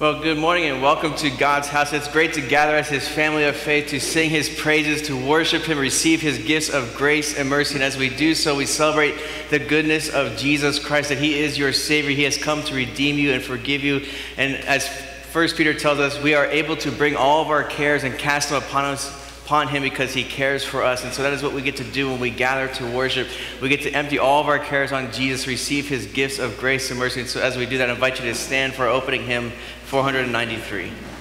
Well, good morning and welcome to God's house. It's great to gather as His family of faith to sing His praises, to worship Him, receive His gifts of grace and mercy. And as we do so, we celebrate the goodness of Jesus Christ, that He is your Savior. He has come to redeem you and forgive you. And as First Peter tells us, we are able to bring all of our cares and cast them upon us upon him because he cares for us. And so that is what we get to do when we gather to worship. We get to empty all of our cares on Jesus, receive his gifts of grace and mercy. And so as we do that, I invite you to stand for opening hymn 493.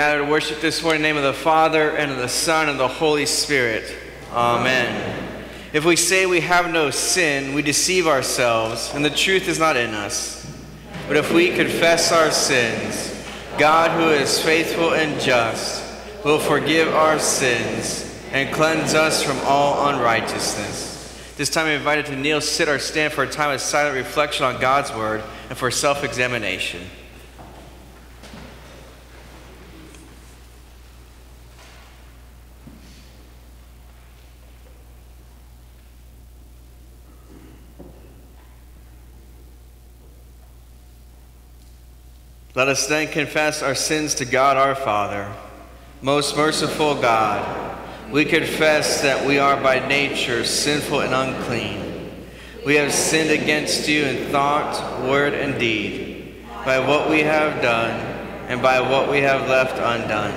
Gather to worship this morning in the name of the Father, and of the Son, and the Holy Spirit. Amen. If we say we have no sin, we deceive ourselves, and the truth is not in us. But if we confess our sins, God, who is faithful and just, will forgive our sins and cleanse us from all unrighteousness. This time, I'm invited to kneel, sit, or stand for a time of silent reflection on God's word and for self examination. Let us then confess our sins to God our Father. Most merciful God, we confess that we are by nature sinful and unclean. We have sinned against you in thought, word, and deed, by what we have done and by what we have left undone.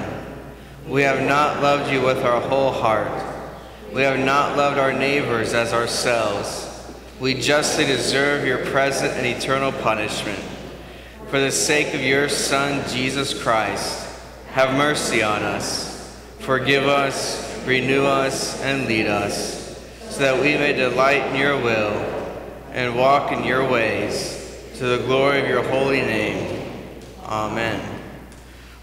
We have not loved you with our whole heart. We have not loved our neighbors as ourselves. We justly deserve your present and eternal punishment. For the sake of your Son, Jesus Christ, have mercy on us. Forgive us, renew us, and lead us, so that we may delight in your will and walk in your ways, to the glory of your holy name. Amen.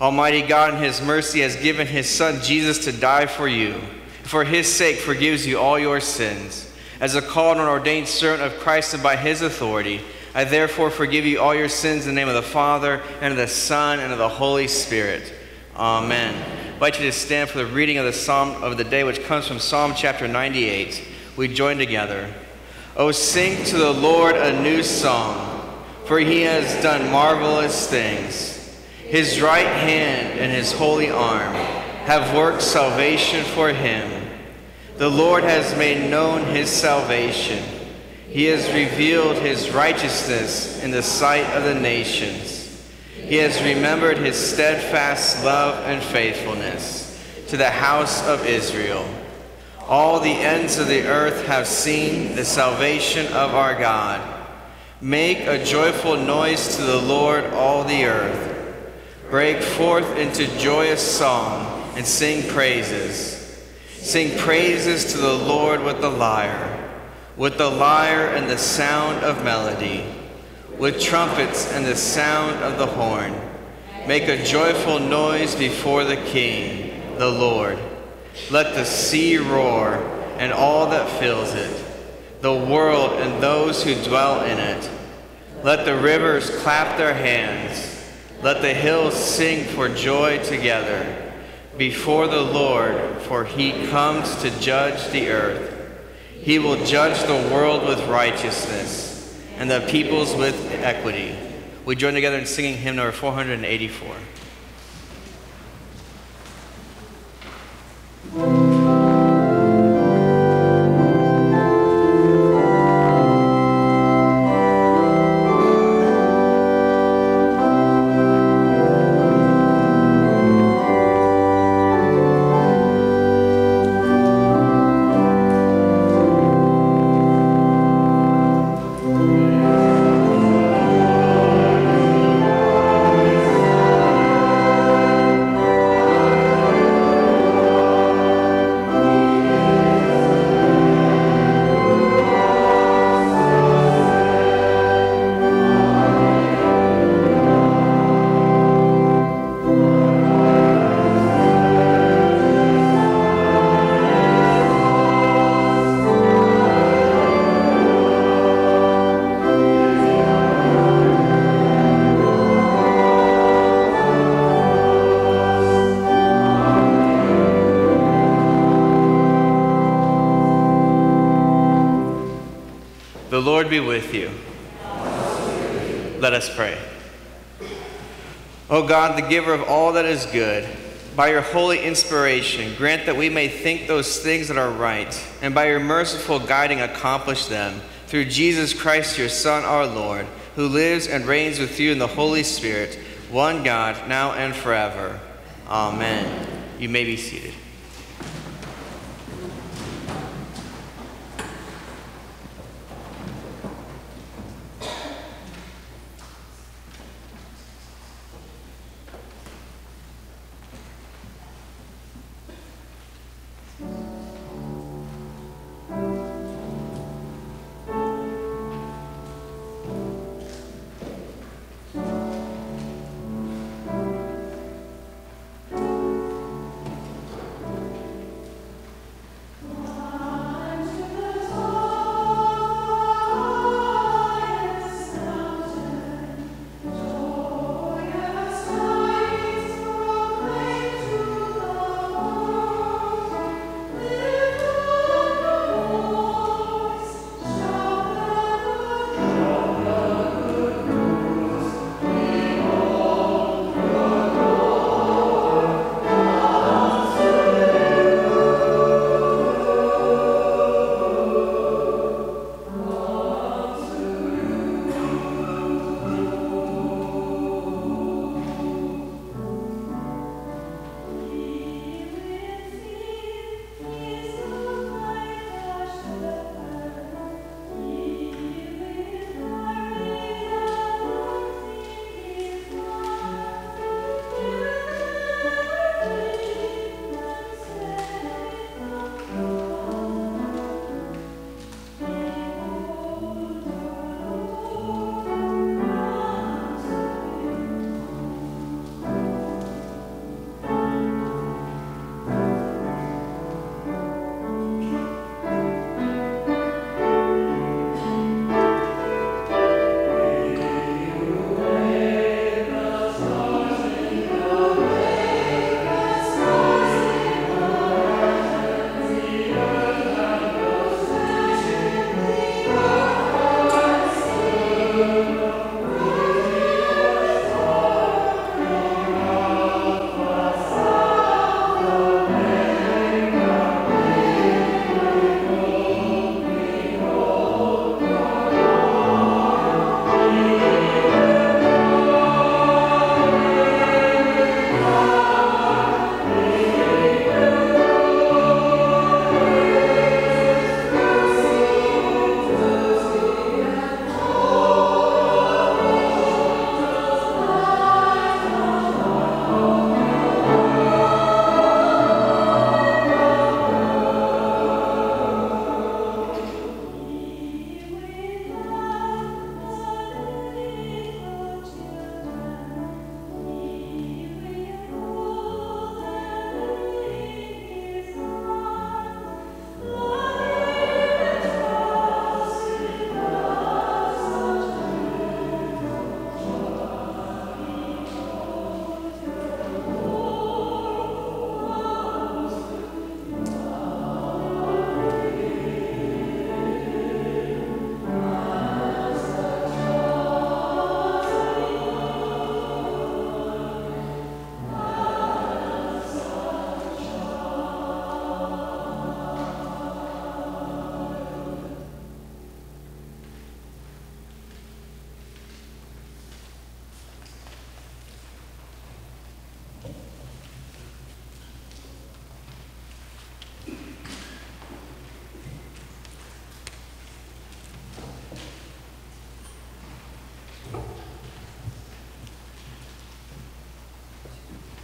Almighty God, in his mercy, has given his Son Jesus to die for you. For his sake, forgives you all your sins. As a called and ordained servant of Christ and by his authority, I therefore forgive you all your sins in the name of the Father, and of the Son, and of the Holy Spirit. Amen. I invite you to stand for the reading of the Psalm of the day, which comes from Psalm chapter 98. We join together. Oh, sing to the Lord a new song, for he has done marvelous things. His right hand and his holy arm have worked salvation for him. The Lord has made known his salvation. He has revealed his righteousness in the sight of the nations. He has remembered his steadfast love and faithfulness to the house of Israel. All the ends of the earth have seen the salvation of our God. Make a joyful noise to the Lord, all the earth. Break forth into joyous song and sing praises. Sing praises to the Lord with the lyre with the lyre and the sound of melody, with trumpets and the sound of the horn. Make a joyful noise before the King, the Lord. Let the sea roar and all that fills it, the world and those who dwell in it. Let the rivers clap their hands. Let the hills sing for joy together before the Lord, for he comes to judge the earth. He will judge the world with righteousness and the peoples with equity. We join together in singing hymn number 484. Let us pray. O God, the giver of all that is good, by your holy inspiration, grant that we may think those things that are right, and by your merciful guiding accomplish them, through Jesus Christ, your Son, our Lord, who lives and reigns with you in the Holy Spirit, one God, now and forever. Amen. You may be seated.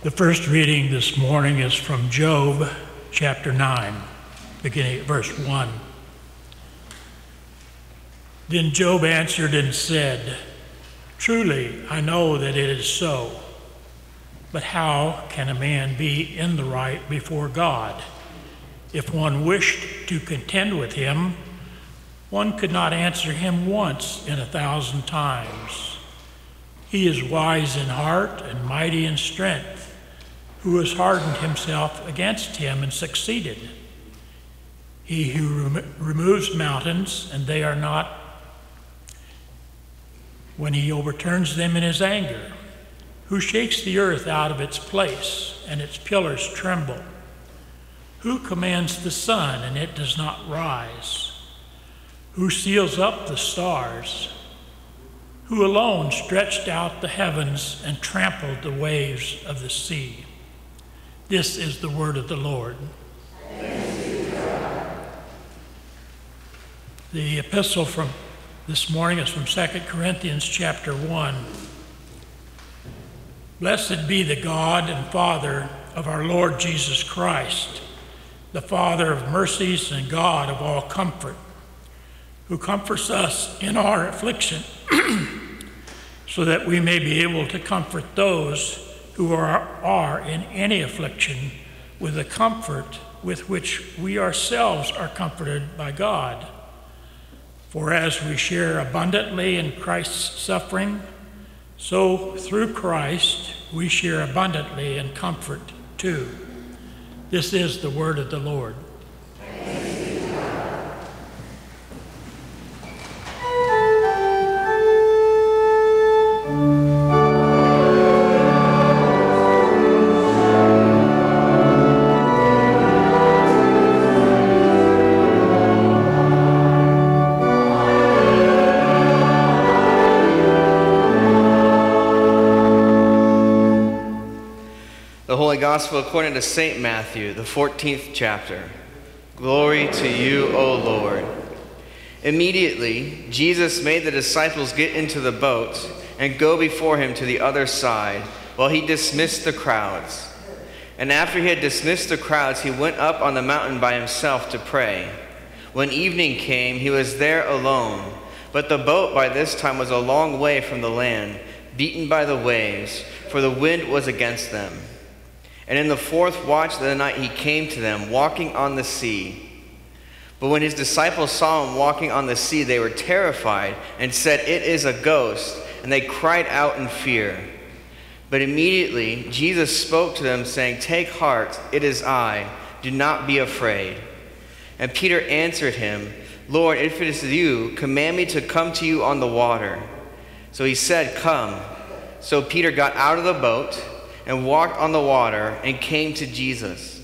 The first reading this morning is from Job chapter 9, beginning at verse 1. Then Job answered and said, Truly, I know that it is so. But how can a man be in the right before God? If one wished to contend with him, one could not answer him once in a thousand times. He is wise in heart and mighty in strength, who has hardened himself against him and succeeded. He who rem- removes mountains, and they are not, when he overturns them in his anger, who shakes the earth out of its place, and its pillars tremble, who commands the sun, and it does not rise, who seals up the stars, who alone stretched out the heavens and trampled the waves of the sea. This is the word of the Lord. The epistle from this morning is from 2 Corinthians chapter 1. Blessed be the God and Father of our Lord Jesus Christ, the Father of mercies and God of all comfort, who comforts us in our affliction, so that we may be able to comfort those who are, are in any affliction with the comfort with which we ourselves are comforted by God. For as we share abundantly in Christ's suffering, so through Christ we share abundantly in comfort too. This is the word of the Lord. Gospel according to St. Matthew, the 14th chapter. Glory to you, O Lord. Immediately, Jesus made the disciples get into the boat and go before him to the other side while he dismissed the crowds. And after he had dismissed the crowds, he went up on the mountain by himself to pray. When evening came, he was there alone. But the boat by this time was a long way from the land, beaten by the waves, for the wind was against them. And in the fourth watch of the night he came to them, walking on the sea. But when his disciples saw him walking on the sea, they were terrified and said, It is a ghost. And they cried out in fear. But immediately Jesus spoke to them, saying, Take heart, it is I. Do not be afraid. And Peter answered him, Lord, if it is you, command me to come to you on the water. So he said, Come. So Peter got out of the boat and walked on the water and came to Jesus.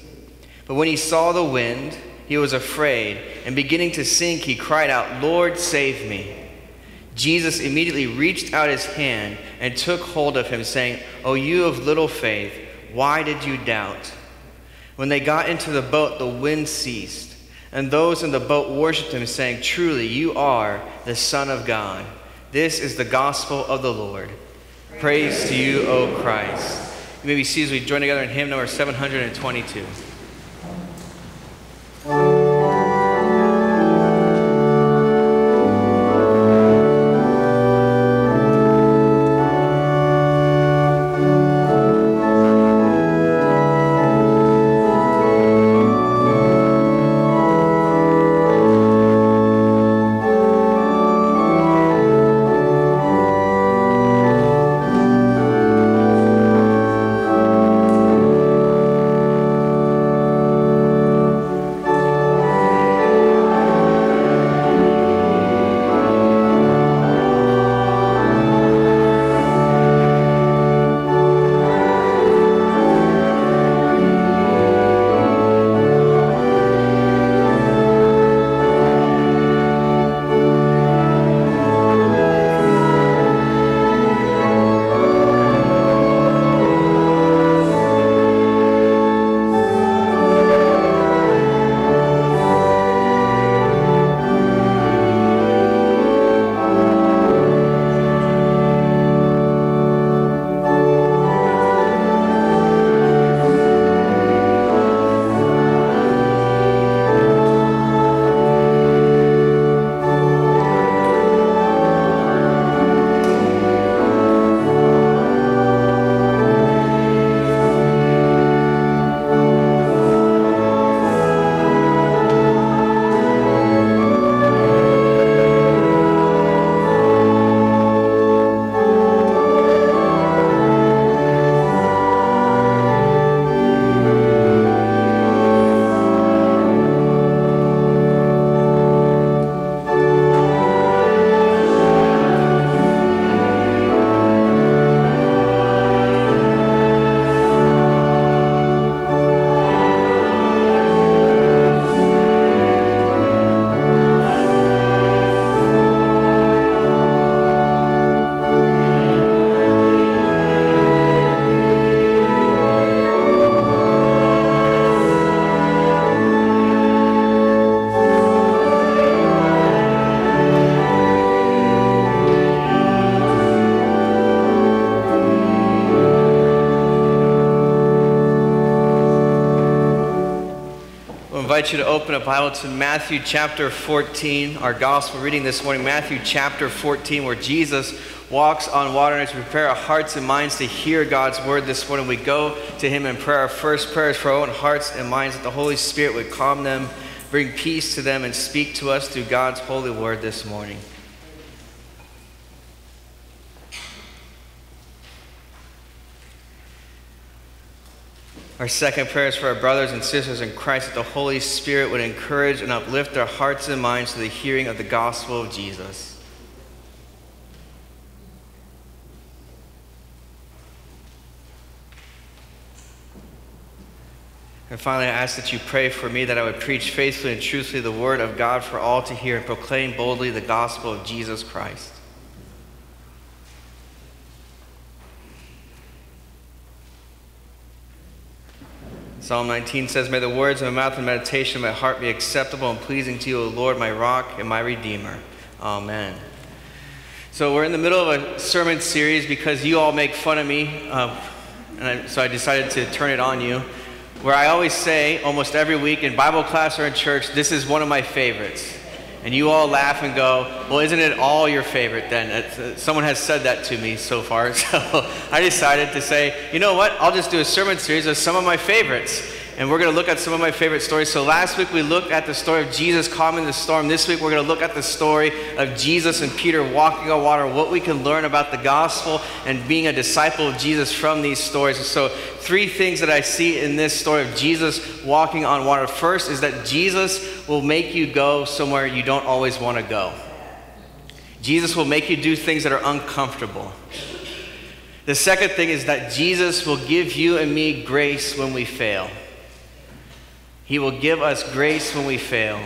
But when he saw the wind, he was afraid, and beginning to sink, he cried out, Lord, save me. Jesus immediately reached out his hand and took hold of him, saying, O you of little faith, why did you doubt? When they got into the boat, the wind ceased, and those in the boat worshipped him, saying, Truly, you are the Son of God. This is the gospel of the Lord. Praise to you, O Christ. You may be seated as we join together in hymn number 722. Invite you to open a Bible to Matthew chapter 14, our gospel reading this morning, Matthew chapter 14, where Jesus walks on water. And we prepare our hearts and minds to hear God's word this morning, we go to Him in prayer. Our first prayer is for our own hearts and minds that the Holy Spirit would calm them, bring peace to them, and speak to us through God's holy word this morning. Our second prayer is for our brothers and sisters in Christ that the Holy Spirit would encourage and uplift their hearts and minds to the hearing of the gospel of Jesus. And finally, I ask that you pray for me that I would preach faithfully and truthfully the word of God for all to hear and proclaim boldly the gospel of Jesus Christ. Psalm 19 says, May the words of my mouth and meditation of my heart be acceptable and pleasing to you, O Lord, my rock and my redeemer. Amen. So, we're in the middle of a sermon series because you all make fun of me, uh, and I, so I decided to turn it on you. Where I always say, almost every week in Bible class or in church, this is one of my favorites. And you all laugh and go, Well, isn't it all your favorite then? Uh, someone has said that to me so far. So I decided to say, You know what? I'll just do a sermon series of some of my favorites. And we're going to look at some of my favorite stories. So last week we looked at the story of Jesus calming the storm. This week we're going to look at the story of Jesus and Peter walking on water, what we can learn about the gospel and being a disciple of Jesus from these stories. So, three things that I see in this story of Jesus walking on water. First is that Jesus will make you go somewhere you don't always want to go. Jesus will make you do things that are uncomfortable. The second thing is that Jesus will give you and me grace when we fail. He will give us grace when we fail.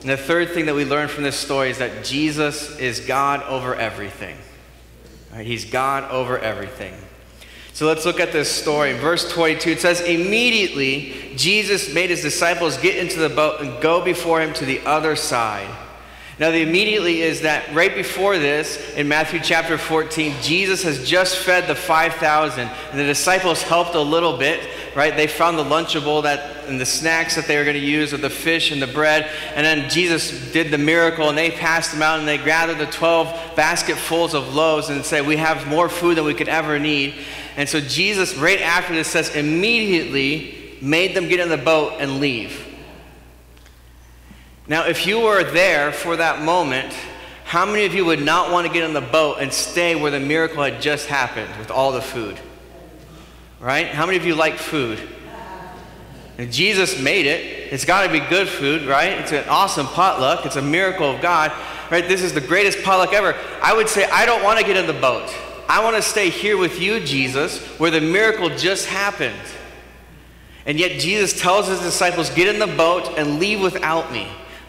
And the third thing that we learn from this story is that Jesus is God over everything. Right, he's God over everything. So let's look at this story. In verse 22, it says, Immediately Jesus made his disciples get into the boat and go before him to the other side. Now, the immediately is that right before this, in Matthew chapter 14, Jesus has just fed the 5,000, and the disciples helped a little bit, right? They found the Lunchable that, and the snacks that they were going to use, with the fish and the bread, and then Jesus did the miracle, and they passed them out, and they gathered the 12 basketfuls of loaves and said, We have more food than we could ever need. And so Jesus, right after this, says, immediately made them get in the boat and leave. Now, if you were there for that moment, how many of you would not want to get in the boat and stay where the miracle had just happened with all the food? Right? How many of you like food? And Jesus made it. It's got to be good food, right? It's an awesome potluck. It's a miracle of God, right? This is the greatest potluck ever. I would say, I don't want to get in the boat. I want to stay here with you, Jesus, where the miracle just happened. And yet, Jesus tells his disciples, Get in the boat and leave without me.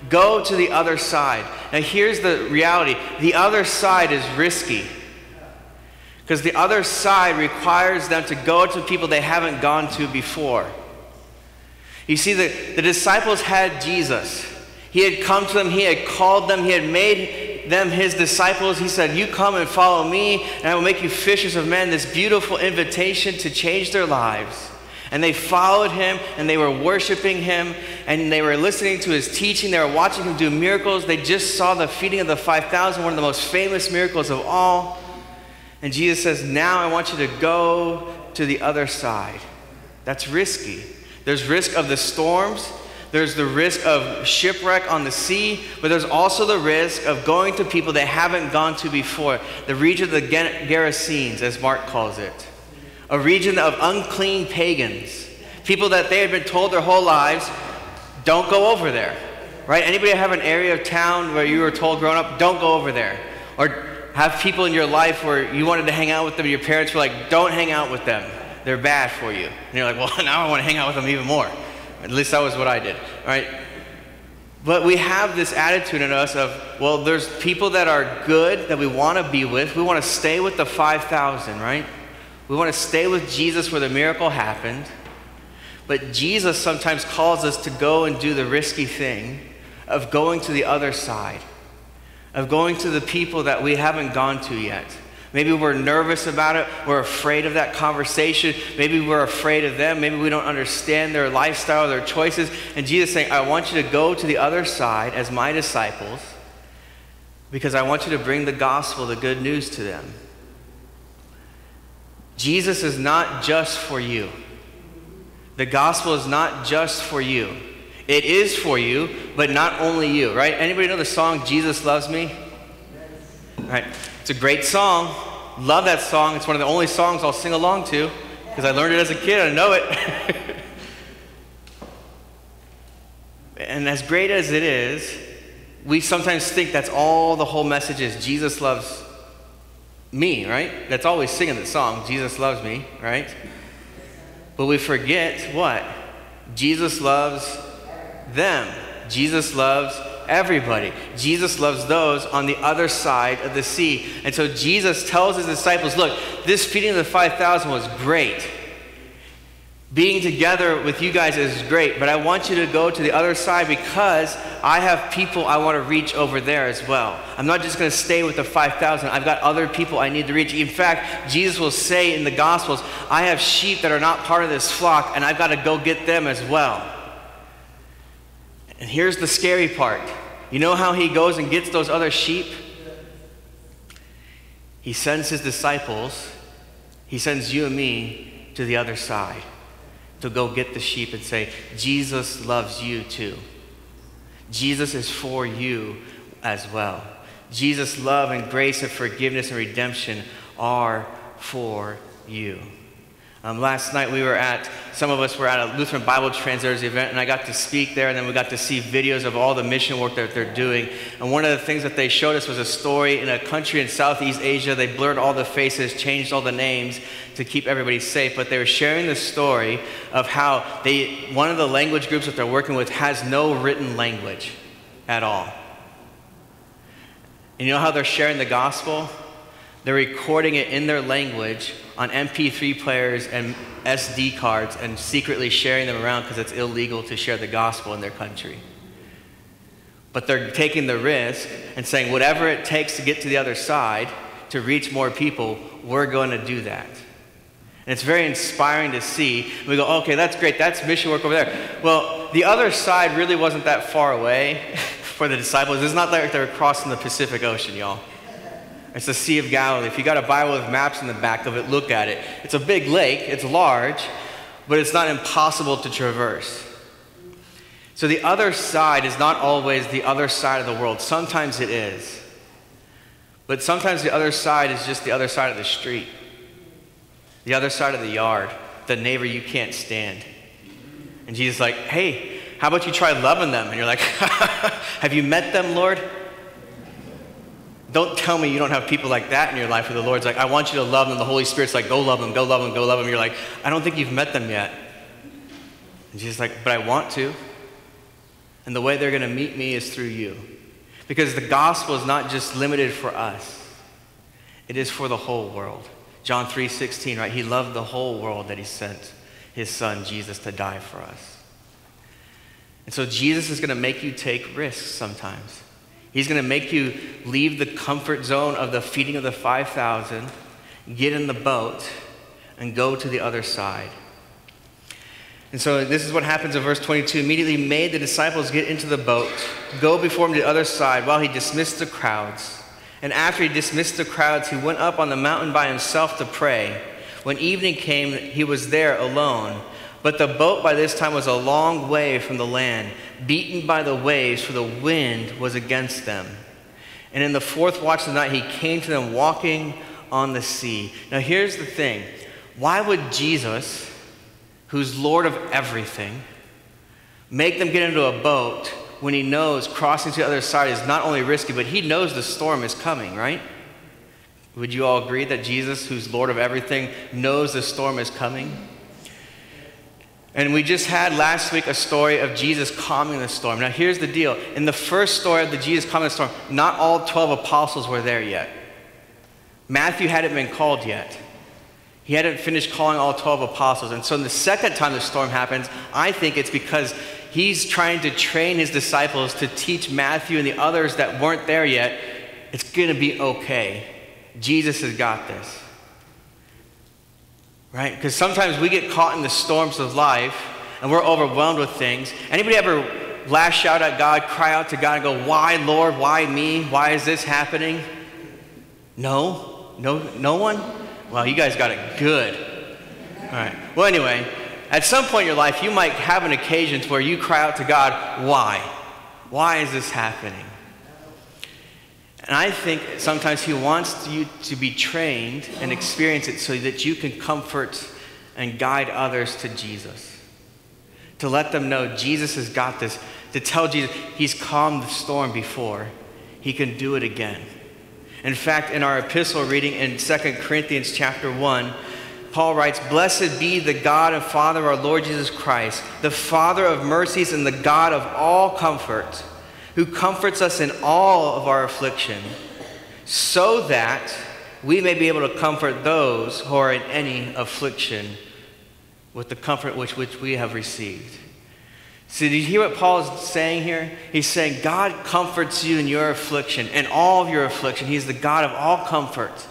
Go to the other side. Now, here's the reality the other side is risky. Because the other side requires them to go to people they haven't gone to before. You see, the, the disciples had Jesus. He had come to them, He had called them, He had made them His disciples. He said, You come and follow me, and I will make you fishers of men. This beautiful invitation to change their lives. And they followed him and they were worshiping him and they were listening to his teaching. They were watching him do miracles. They just saw the feeding of the 5,000, one of the most famous miracles of all. And Jesus says, Now I want you to go to the other side. That's risky. There's risk of the storms, there's the risk of shipwreck on the sea, but there's also the risk of going to people they haven't gone to before, the region of the Gerasenes, as Mark calls it a region of unclean pagans, people that they had been told their whole lives, don't go over there. Right? Anybody have an area of town where you were told growing up, don't go over there? Or have people in your life where you wanted to hang out with them, your parents were like, don't hang out with them. They're bad for you. And you're like, well, now I want to hang out with them even more. At least that was what I did. Right? But we have this attitude in us of, well, there's people that are good that we want to be with. We want to stay with the 5,000, right? We want to stay with Jesus where the miracle happened. But Jesus sometimes calls us to go and do the risky thing of going to the other side, of going to the people that we haven't gone to yet, Maybe we're nervous about it. We're afraid of that conversation. Maybe we're afraid of them. Maybe we don't understand their lifestyle, their choices. And Jesus saying, I want you to go to the other side as my disciples because I want you to bring the gospel, the good news to them. Jesus is not just for you. The gospel is not just for you. It is for you, but not only you, right? Anybody know the song Jesus Loves Me? Right. It's a great song. Love that song. It's one of the only songs I'll sing along to because I learned it as a kid. I know it. and as great as it is, we sometimes think that's all the whole message is. Jesus loves me, right? That's always singing the song, Jesus loves me, right? But we forget what? Jesus loves them. Jesus loves everybody. Jesus loves those on the other side of the sea. And so Jesus tells his disciples, look, this feeding of the 5,000 was great. Being together with you guys is great, but I want you to go to the other side because I have people I want to reach over there as well. I'm not just going to stay with the 5,000. I've got other people I need to reach. In fact, Jesus will say in the Gospels, I have sheep that are not part of this flock, and I've got to go get them as well. And here's the scary part you know how he goes and gets those other sheep? He sends his disciples, he sends you and me to the other side to go get the sheep and say, Jesus loves you too. Jesus is for you as well. Jesus' love and grace and forgiveness and redemption are for you. Um, last night we were at, some of us were at a Lutheran Bible Translators event, and I got to speak there, and then we got to see videos of all the mission work that they're doing. And one of the things that they showed us was a story in a country in Southeast Asia. They blurred all the faces, changed all the names to keep everybody safe, but they were sharing the story of how they, one of the language groups that they're working with has no written language at all. And you know how they're sharing the gospel? They're recording it in their language on MP3 players and SD cards and secretly sharing them around because it's illegal to share the gospel in their country. But they're taking the risk and saying, whatever it takes to get to the other side, to reach more people, we're going to do that. And it's very inspiring to see. We go, okay, that's great. That's mission work over there. Well, the other side really wasn't that far away for the disciples. It's not like they were crossing the Pacific Ocean, y'all. It's the Sea of Galilee. If you got a Bible with maps in the back of it, look at it. It's a big lake, it's large, but it's not impossible to traverse. So the other side is not always the other side of the world. Sometimes it is. But sometimes the other side is just the other side of the street, the other side of the yard, the neighbor you can't stand. And Jesus like, hey, how about you try loving them? And you're like, have you met them, Lord? Don't tell me you don't have people like that in your life where the Lord's like, I want you to love them. The Holy Spirit's like, go love them, go love them, go love them. You're like, I don't think you've met them yet. And Jesus like, but I want to. And the way they're going to meet me is through you. Because the gospel is not just limited for us. It is for the whole world. John 3:16, right? He loved the whole world that he sent his son Jesus to die for us. And so Jesus is going to make you take risks sometimes. He's going to make you leave the comfort zone of the feeding of the 5,000, get in the boat, and go to the other side. And so this is what happens in verse 22. Immediately made the disciples get into the boat, go before him to the other side while he dismissed the crowds. And after he dismissed the crowds, he went up on the mountain by himself to pray. When evening came, he was there alone. But the boat by this time was a long way from the land, beaten by the waves, for the wind was against them. And in the fourth watch of the night, he came to them walking on the sea. Now, here's the thing why would Jesus, who's Lord of everything, make them get into a boat when he knows crossing to the other side is not only risky, but he knows the storm is coming, right? Would you all agree that Jesus, who's Lord of everything, knows the storm is coming? And we just had last week a story of Jesus calming the storm. Now, here's the deal. In the first story of the Jesus calming the storm, not all 12 apostles were there yet. Matthew hadn't been called yet. He hadn't finished calling all 12 apostles. And so, in the second time the storm happens, I think it's because he's trying to train his disciples to teach Matthew and the others that weren't there yet it's going to be okay Jesus has got this. Right? Because sometimes we get caught in the storms of life and we're overwhelmed with things. Anybody ever lash out at God, cry out to God, and go, Why, Lord? Why me? Why is this happening? No? No, no one? Well, you guys got it good. All right. Well, anyway, at some point in your life, you might have an occasion to where you cry out to God, Why? Why is this happening? And I think sometimes He wants you to be trained and experience it so that you can comfort and guide others to Jesus. To let them know Jesus has got this. To tell Jesus He's calmed the storm before, He can do it again. In fact, in our epistle reading in 2 Corinthians chapter 1, Paul writes, Blessed be the God and Father of our Lord Jesus Christ, the Father of mercies and the God of all comfort who comforts us in all of our affliction, so that we may be able to comfort those who are in any affliction with the comfort which, which we have received. So, do you hear what Paul is saying here? He's saying God comforts you in your affliction, in all of your affliction. He's the God of all comfort.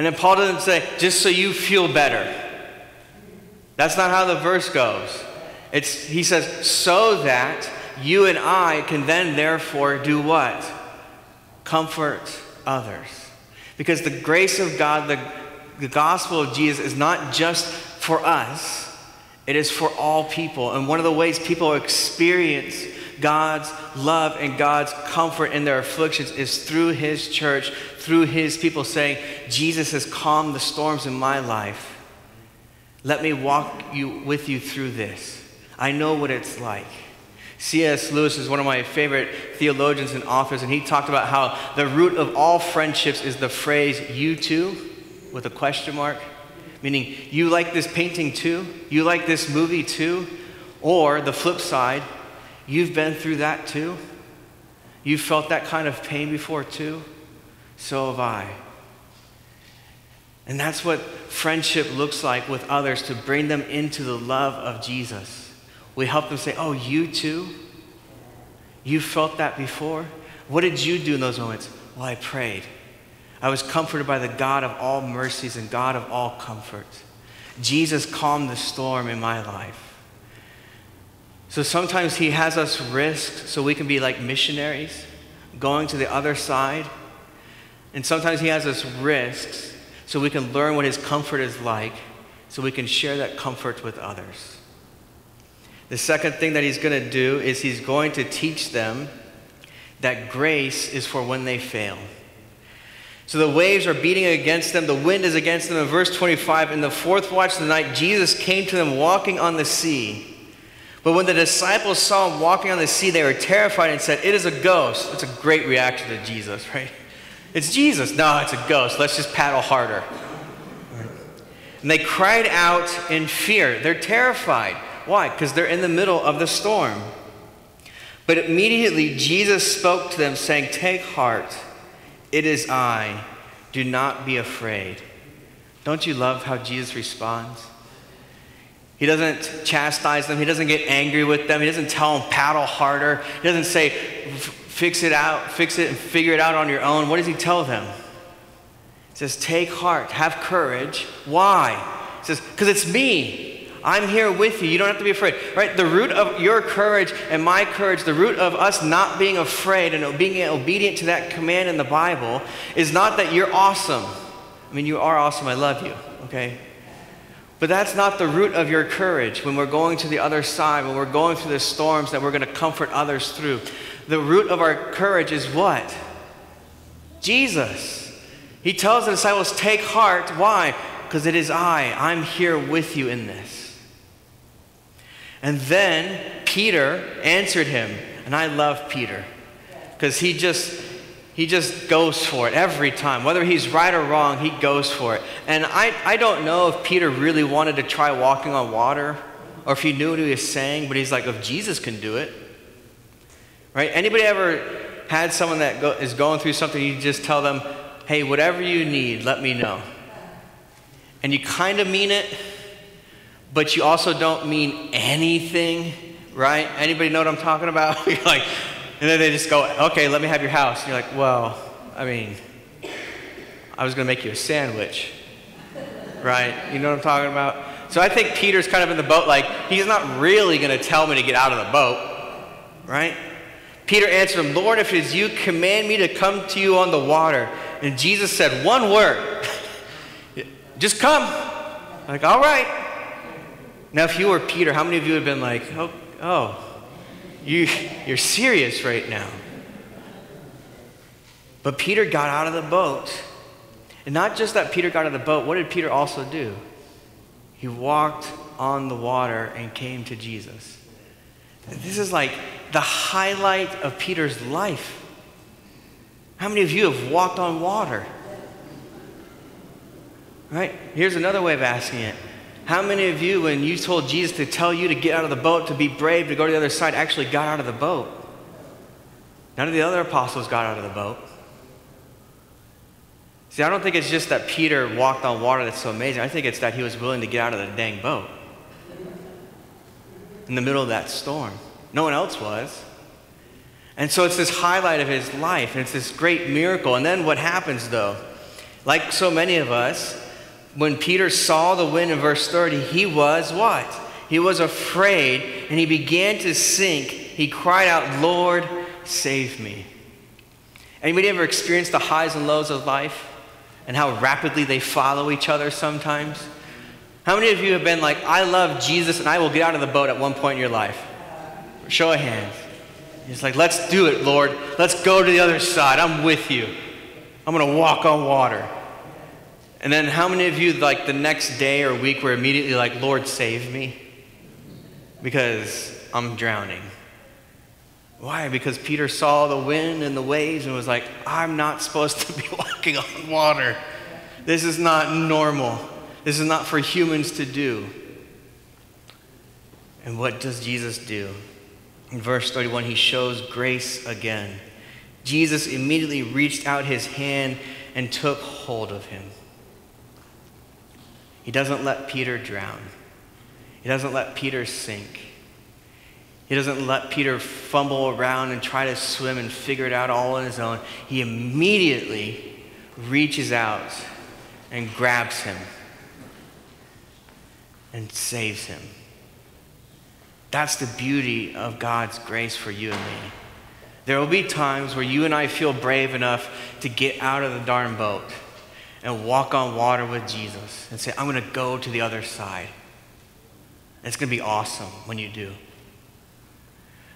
And then Paul doesn't say, just so you feel better. That's not how the verse goes. It's, he says, so that you and I can then therefore do what? Comfort others. Because the grace of God, the, the gospel of Jesus is not just for us, it is for all people. And one of the ways people experience God's love and God's comfort in their afflictions is through His church, through His people saying, Jesus has calmed the storms in my life. Let me walk you, with you through this. I know what it's like. C.S. Lewis is one of my favorite theologians and authors, and he talked about how the root of all friendships is the phrase, you too, with a question mark. Meaning, you like this painting too? You like this movie too? Or the flip side, you've been through that too? You've felt that kind of pain before too? So have I. And that's what friendship looks like with others to bring them into the love of Jesus. We help them say, Oh, you too? You felt that before? What did you do in those moments? Well, I prayed. I was comforted by the God of all mercies and God of all comfort. Jesus calmed the storm in my life. So sometimes He has us risk so we can be like missionaries, going to the other side. And sometimes He has us risks so we can learn what His comfort is like, so we can share that comfort with others. The second thing that he's going to do is he's going to teach them that grace is for when they fail. So the waves are beating against them, the wind is against them. In verse 25, in the fourth watch of the night, Jesus came to them walking on the sea. But when the disciples saw him walking on the sea, they were terrified and said, It is a ghost. That's a great reaction to Jesus, right? It's Jesus. No, it's a ghost. Let's just paddle harder. And they cried out in fear. They're terrified. Why? Because they're in the middle of the storm. But immediately Jesus spoke to them, saying, Take heart, it is I. Do not be afraid. Don't you love how Jesus responds? He doesn't chastise them. He doesn't get angry with them. He doesn't tell them paddle harder. He doesn't say fix it out, fix it and figure it out on your own. What does he tell them? He says, take heart, have courage. Why? He says, because it's me. I'm here with you. You don't have to be afraid. Right? The root of your courage and my courage, the root of us not being afraid and being obedient to that command in the Bible is not that you're awesome. I mean, you are awesome. I love you. Okay? But that's not the root of your courage when we're going to the other side, when we're going through the storms that we're going to comfort others through. The root of our courage is what? Jesus. He tells the disciples, Take heart. Why? Because it is I. I'm here with you in this. And then Peter answered him. And I love Peter because he just he just goes for it every time. Whether he's right or wrong, he goes for it. And I, I don't know if Peter really wanted to try walking on water or if he knew what he was saying, but he's like, if Jesus can do it, right? Anybody ever had someone that go, is going through something, you just tell them, hey, whatever you need, let me know. And you kind of mean it, but you also don't mean anything, right? Anybody know what I'm talking about? you're like, and then they just go, okay, let me have your house. And you're like, well, I mean, I was going to make you a sandwich. Right? You know what I'm talking about? So I think Peter's kind of in the boat, like, he's not really going to tell me to get out of the boat. Right? Peter answered him, Lord, if it is you, command me to come to you on the water. And Jesus said, One word. Just come. Like, all right. Now, if you were Peter, how many of you would have been like, oh, oh you, you're serious right now? But Peter got out of the boat. And not just that Peter got out of the boat, what did Peter also do? He walked on the water and came to Jesus. This is like the highlight of Peter's life. How many of you have walked on water? Right? Here's another way of asking it. How many of you, when you told Jesus to tell you to get out of the boat, to be brave, to go to the other side, actually got out of the boat? None of the other apostles got out of the boat. See, I don't think it's just that Peter walked on water that's so amazing. I think it's that he was willing to get out of the dang boat in the middle of that storm. No one else was. And so it's this highlight of his life, and it's this great miracle. And then what happens, though? Like so many of us, when Peter saw the wind in verse 30, he was what? He was afraid, and he began to sink. He cried out, Lord, save me. Anybody ever experienced the highs and lows of life? and how rapidly they follow each other sometimes? How many of you have been like, I love Jesus and I will get out of the boat at one point in your life? Show of hands. He's like, let's do it, Lord. Let's go to the other side. I'm with you. I'm going to walk on water. And then how many of you, like the next day or week, were immediately like, Lord, save me? Because I'm drowning. Why? Because Peter saw the wind and the waves and was like, I'm not supposed to be walking on water. This is not normal. This is not for humans to do. And what does Jesus do? In verse 31, he shows grace again. Jesus immediately reached out his hand and took hold of him. He doesn't let Peter drown, he doesn't let Peter sink. He doesn't let Peter fumble around and try to swim and figure it out all on his own. He immediately reaches out and grabs him and saves him. That's the beauty of God's grace for you and me. There will be times where you and I feel brave enough to get out of the darn boat and walk on water with Jesus and say, I'm going to go to the other side. It's going to be awesome when you do.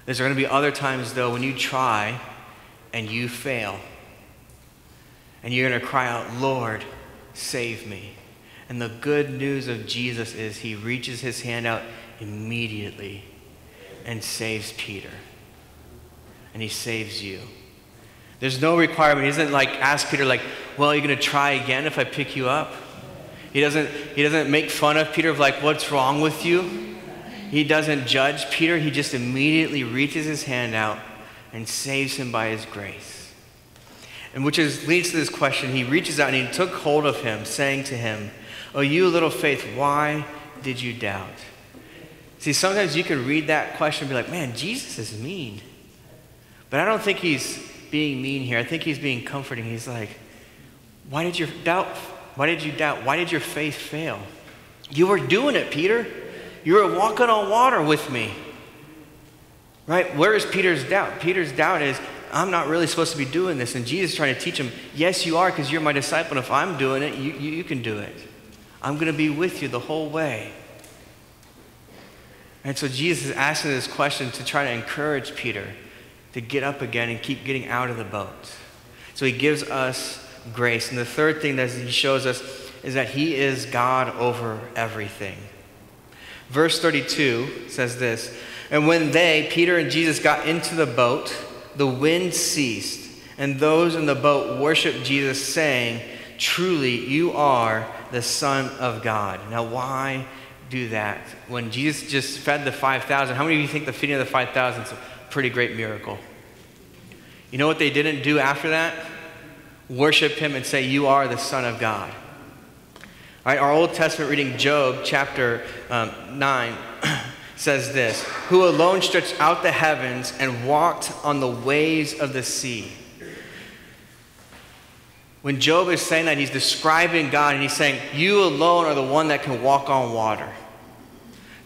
There's going to be other times, though, when you try and you fail. And you're going to cry out, Lord, save me. And the good news of Jesus is he reaches his hand out immediately and saves Peter. And he saves you. There's no requirement. He doesn't like ask Peter, like, well, you're you going to try again if I pick you up? He doesn't, he doesn't make fun of Peter of like, what's wrong with you? He doesn't judge Peter, he just immediately reaches his hand out and saves him by his grace. And which is, leads to this question. He reaches out and he took hold of him, saying to him, Oh, you little faith, why did you doubt? See, sometimes you can read that question and be like, man, Jesus is mean. But I don't think he's being mean here. I think he's being comforting. He's like, why did your doubt, why did you doubt? Why did your faith fail? You were doing it, Peter. You were walking on water with me. Right? Where is Peter's doubt? Peter's doubt is, I'm not really supposed to be doing this. And Jesus trying to teach him, yes, you are because you're my disciple. And if I'm doing it, you, you, you can do it. I'm going to be with you the whole way. And so Jesus is asking this question to try to encourage Peter to get up again and keep getting out of the boat. So he gives us grace. And the third thing that he shows us is that he is God over everything. Verse 32 says this And when they, Peter and Jesus, got into the boat, the wind ceased, and those in the boat worshiped Jesus, saying, Truly, you are the Son of God. Now, why do that? When Jesus just fed the 5,000, how many of you think the feeding of the 5,000 is a pretty great miracle? You know what they didn't do after that? Worship him and say, You are the Son of God. All right, our Old Testament reading, Job chapter um, 9, says this Who alone stretched out the heavens and walked on the waves of the sea. When Job is saying that, he's describing God and he's saying, You alone are the one that can walk on water.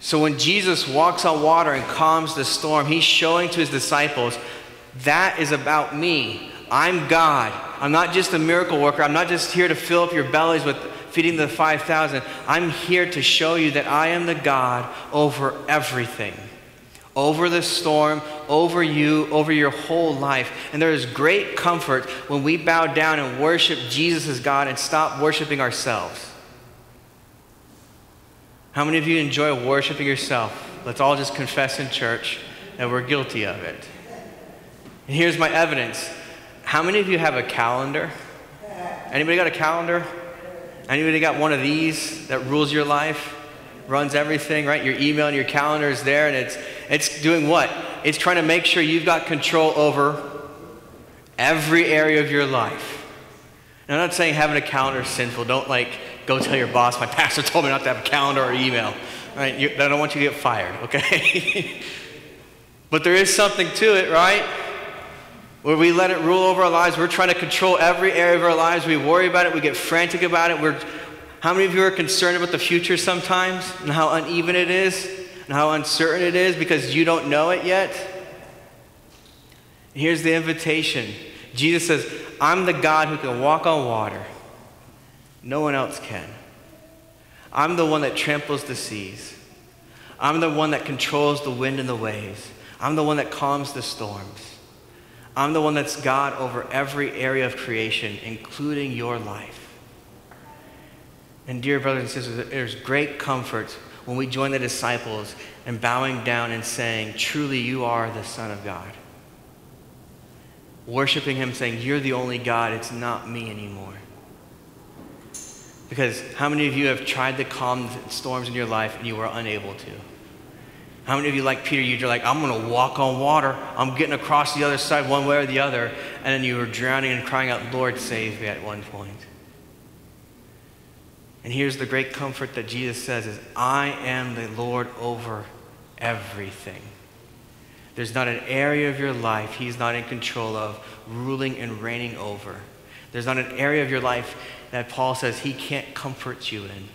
So when Jesus walks on water and calms the storm, he's showing to his disciples, That is about me. I'm God. I'm not just a miracle worker. I'm not just here to fill up your bellies with feeding the 5,000. I'm here to show you that I am the God over everything, over the storm, over you, over your whole life. And there is great comfort when we bow down and worship Jesus as God and stop worshiping ourselves. How many of you enjoy worshiping yourself? Let's all just confess in church that we're guilty of it. And here's my evidence. How many of you have a calendar? Anybody got a calendar? Anybody got one of these that rules your life? Runs everything, right? Your email and your calendar is there, and it's, it's doing what? It's trying to make sure you've got control over every area of your life. Now, I'm not saying having a calendar is sinful. Don't like go tell your boss, my pastor told me not to have a calendar or email. Right? You, I don't want you to get fired, okay? but there is something to it, right? Where we let it rule over our lives. We're trying to control every area of our lives. We worry about it. We get frantic about it. We're, how many of you are concerned about the future sometimes and how uneven it is and how uncertain it is because you don't know it yet? Here's the invitation Jesus says, I'm the God who can walk on water. No one else can. I'm the one that tramples the seas. I'm the one that controls the wind and the waves. I'm the one that calms the storms. I'm the one that's God over every area of creation, including your life. And, dear brothers and sisters, there's great comfort when we join the disciples and bowing down and saying, Truly, you are the Son of God. Worshiping Him, saying, You're the only God, it's not me anymore. Because how many of you have tried to calm storms in your life and you were unable to? How many of you, like Peter, you're like, I'm going to walk on water. I'm getting across the other side one way or the other. And then you were drowning and crying out, Lord, save me at one point. And here's the great comfort that Jesus says is, I am the Lord over everything. There's not an area of your life he's not in control of, ruling and reigning over. There's not an area of your life that Paul says he can't comfort you in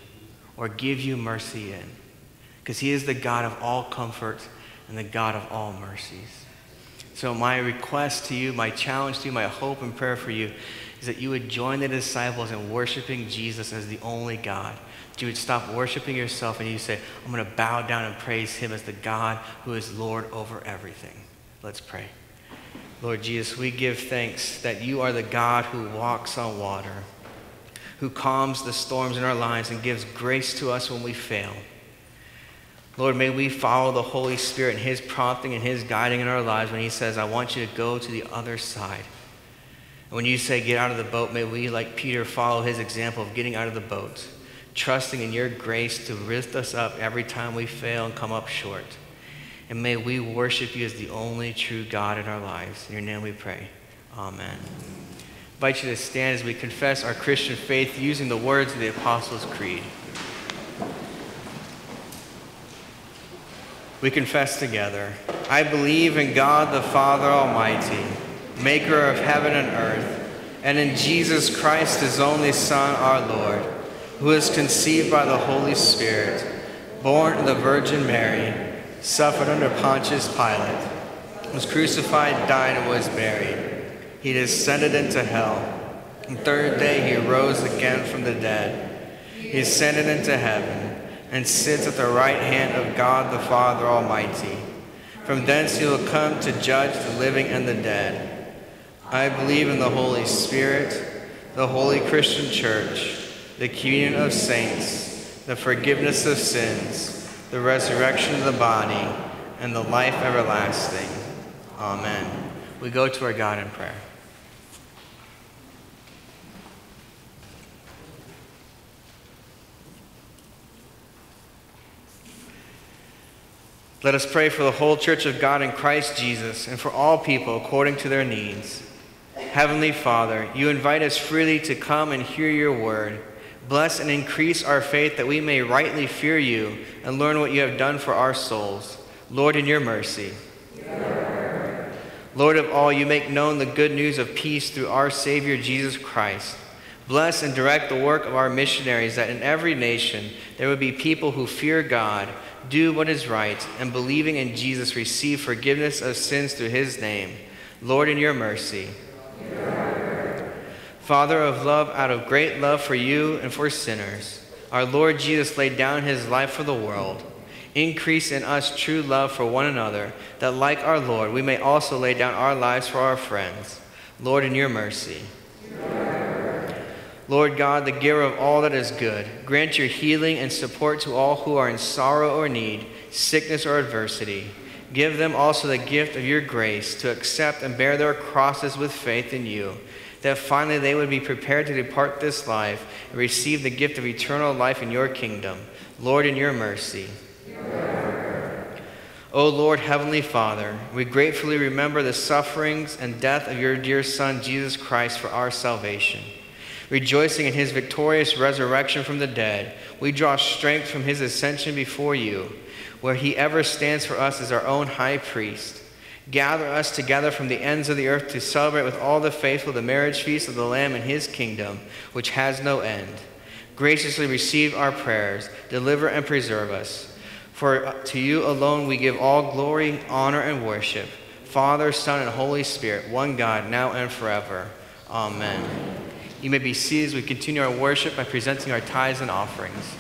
or give you mercy in because he is the God of all comfort and the God of all mercies. So, my request to you, my challenge to you, my hope and prayer for you is that you would join the disciples in worshiping Jesus as the only God. That you would stop worshiping yourself and you say, I'm going to bow down and praise him as the God who is Lord over everything. Let's pray. Lord Jesus, we give thanks that you are the God who walks on water, who calms the storms in our lives and gives grace to us when we fail. Lord, may we follow the Holy Spirit and His prompting and His guiding in our lives when He says, I want you to go to the other side. When you say, get out of the boat, may we, like Peter, follow His example of getting out of the boat, trusting in your grace to lift us up every time we fail and come up short. And may we worship you as the only true God in our lives. In your name we pray. Amen. I invite you to stand as we confess our Christian faith using the words of the Apostles' Creed. we confess together I believe in God the Father Almighty, maker of heaven and earth, and in Jesus Christ, his only Son, our Lord, who was conceived by the Holy Spirit, born of the Virgin Mary, suffered under Pontius Pilate, was crucified, died, and was buried. He descended into hell. And third day he rose again from the dead. He ascended into heaven and sits at the right hand of God the Father Almighty. From thence he will come to judge the living and the dead. I believe in the Holy Spirit, the holy Christian church, the communion of saints, the forgiveness of sins, the resurrection of the body, and the life everlasting. Amen. We go to our God in prayer. Let us pray for the whole church of God in Christ Jesus and for all people according to their needs. Heavenly Father, you invite us freely to come and hear your word. Bless and increase our faith that we may rightly fear you and learn what you have done for our souls. Lord, in your mercy. Lord of all, you make known the good news of peace through our Savior Jesus Christ. Bless and direct the work of our missionaries that in every nation there would be people who fear God, do what is right, and believing in Jesus receive forgiveness of sins through his name. Lord, in your mercy. Father of love, out of great love for you and for sinners, our Lord Jesus laid down his life for the world. Increase in us true love for one another, that like our Lord, we may also lay down our lives for our friends. Lord, in your mercy. Lord God, the giver of all that is good, grant your healing and support to all who are in sorrow or need, sickness or adversity. Give them also the gift of your grace to accept and bear their crosses with faith in you, that finally they would be prepared to depart this life and receive the gift of eternal life in your kingdom. Lord, in your mercy. O Lord, Heavenly Father, we gratefully remember the sufferings and death of your dear Son, Jesus Christ, for our salvation. Rejoicing in his victorious resurrection from the dead, we draw strength from his ascension before you, where he ever stands for us as our own high priest. Gather us together from the ends of the earth to celebrate with all the faithful the marriage feast of the Lamb in his kingdom, which has no end. Graciously receive our prayers, deliver and preserve us. For to you alone we give all glory, honor, and worship. Father, Son, and Holy Spirit, one God, now and forever. Amen. You may be seated as we continue our worship by presenting our tithes and offerings.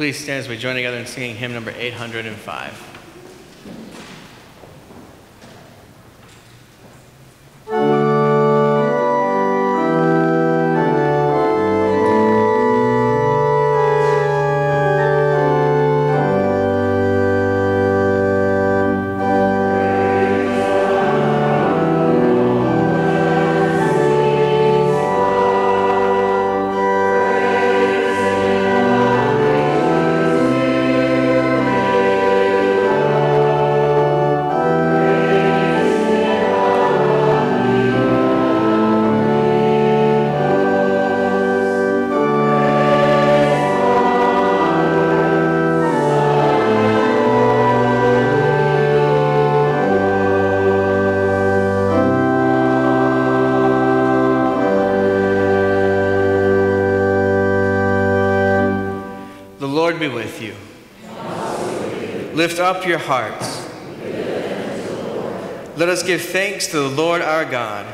Please stand as we join together in singing hymn number 805. Up your hearts. Let us give thanks to the Lord our God.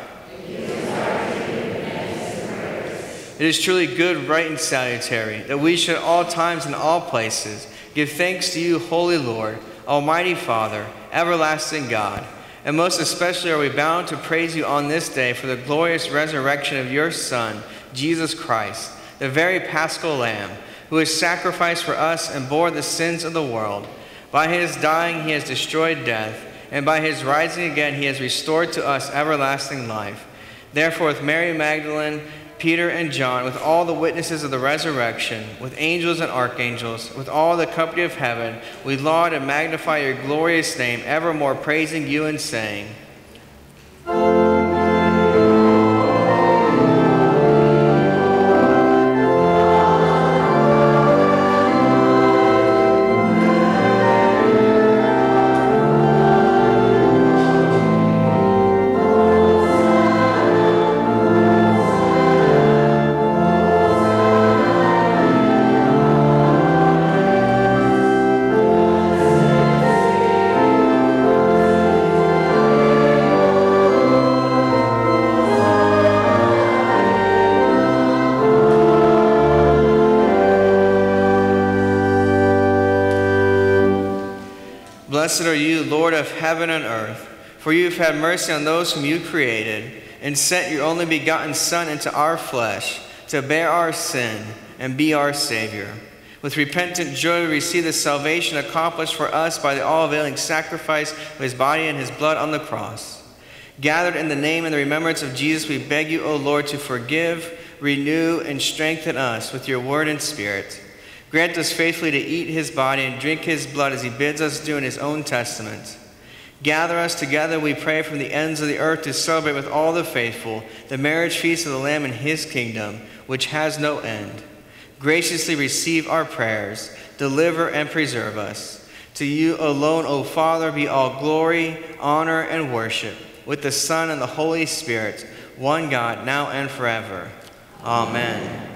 It is truly good, right, and salutary that we should at all times and all places give thanks to you, Holy Lord, Almighty Father, everlasting God. And most especially are we bound to praise you on this day for the glorious resurrection of your Son, Jesus Christ, the very paschal Lamb, who was sacrificed for us and bore the sins of the world. By his dying, he has destroyed death and by his rising again he has restored to us everlasting life. Therefore, with Mary Magdalene, Peter and John, with all the witnesses of the resurrection, with angels and archangels, with all the company of heaven, we laud and magnify your glorious name, evermore praising you and saying, Blessed are you, Lord of heaven and earth, for you have had mercy on those whom you created, and sent your only begotten Son into our flesh to bear our sin and be our Savior. With repentant joy, we receive the salvation accomplished for us by the all availing sacrifice of his body and his blood on the cross. Gathered in the name and the remembrance of Jesus, we beg you, O Lord, to forgive, renew, and strengthen us with your word and spirit Grant us faithfully to eat his body and drink his blood as he bids us do in his own testament. Gather us together, we pray, from the ends of the earth to celebrate with all the faithful the marriage feast of the Lamb in his kingdom, which has no end. Graciously receive our prayers, deliver and preserve us. To you alone, O Father, be all glory, honor, and worship, with the Son and the Holy Spirit, one God, now and forever. Amen.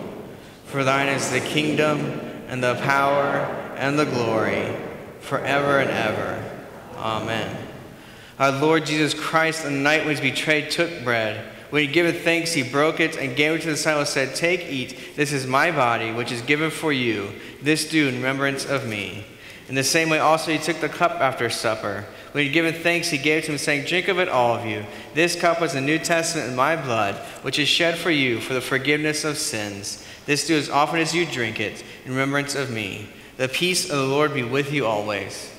For thine is the kingdom and the power and the glory forever and ever. Amen. Our Lord Jesus Christ, on the night when he was betrayed, took bread. When he given thanks, he broke it and gave it to the disciples, said, Take, eat. This is my body, which is given for you. This do in remembrance of me. In the same way, also, he took the cup after supper. When he had given thanks, he gave to him, saying, Drink of it, all of you. This cup is the New Testament in my blood, which is shed for you for the forgiveness of sins. This do as often as you drink it in remembrance of me. The peace of the Lord be with you always.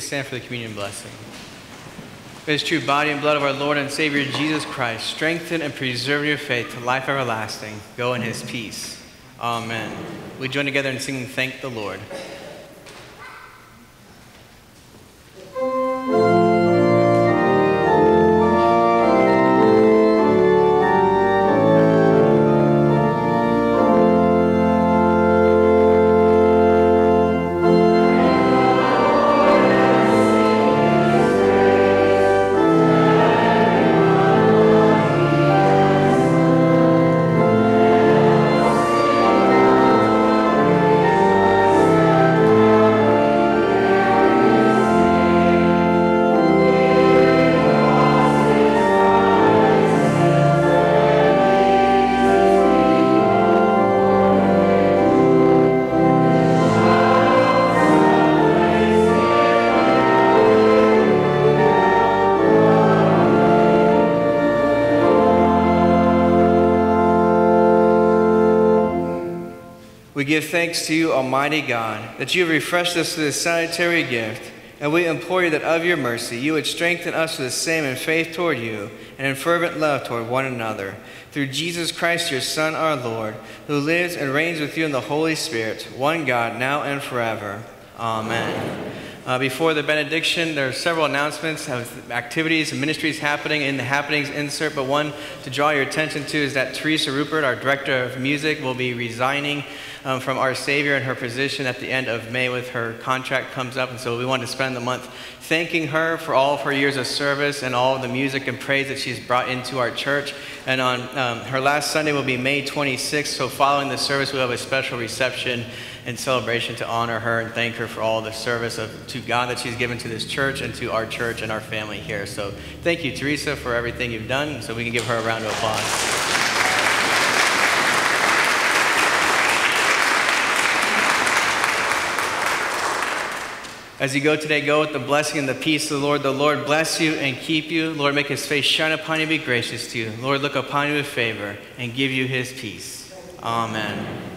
Please stand for the communion blessing. It is true body and blood of our Lord and Savior Jesus Christ, strengthen and preserve your faith to life everlasting. Go in his peace. Amen. We join together in singing Thank the Lord. Give thanks to you, Almighty God, that you have refreshed us with this salutary gift, and we implore you that of your mercy you would strengthen us with the same in faith toward you and in fervent love toward one another. Through Jesus Christ, your Son, our Lord, who lives and reigns with you in the Holy Spirit, one God, now and forever. Amen. Uh, before the benediction, there are several announcements of activities and ministries happening in the happenings insert, but one to draw your attention to is that Teresa Rupert, our director of music, will be resigning um, from our Savior and her position at the end of May with her contract comes up. And so we want to spend the month thanking her for all of her years of service and all of the music and praise that she's brought into our church. And on um, her last Sunday will be May 26th. So following the service, we'll have a special reception and celebration to honor her and thank her for all the service of, to God that she's given to this church and to our church and our family here. So thank you, Teresa, for everything you've done. So we can give her a round of applause. As you go today, go with the blessing and the peace of the Lord. The Lord bless you and keep you. Lord, make his face shine upon you and be gracious to you. Lord, look upon you with favor and give you his peace. Amen.